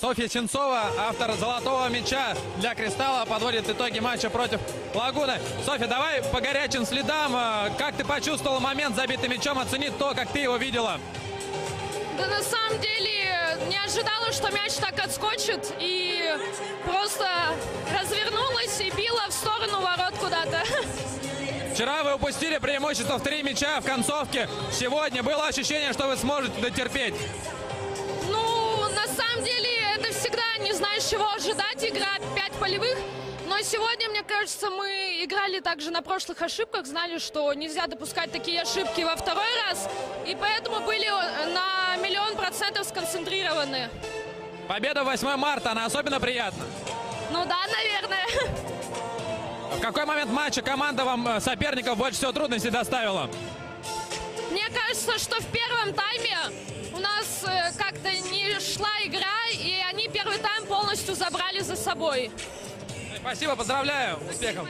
Софья Сенцова, автор золотого мяча для Кристалла, подводит итоги матча против Лагуны. Софья, давай по горячим следам. Э, Как ты почувствовала момент забитым мячом? Оцени то, как ты его видела. Да на самом деле не ожидала, что мяч так отскочит. И просто развернулась и била в сторону ворот куда-то. Вчера вы упустили преимущество в три мяча в концовке. Сегодня было ощущение, что вы сможете дотерпеть. Знаешь, чего ожидать. Игра 5 полевых. Но сегодня, мне кажется, мы играли также на прошлых ошибках, знали, что нельзя допускать такие ошибки во второй раз. И поэтому были на миллион процентов сконцентрированы. Победа 8 марта, она особенно приятна. Ну да, наверное. В какой момент матча команда вам э, соперников больше всего трудностей доставила? Мне кажется, что в первом тайме у нас э, как-то не шла игра, и они первый тайм полностью забрали за собой. Спасибо, поздравляю, успехов.